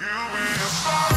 You'll be a star.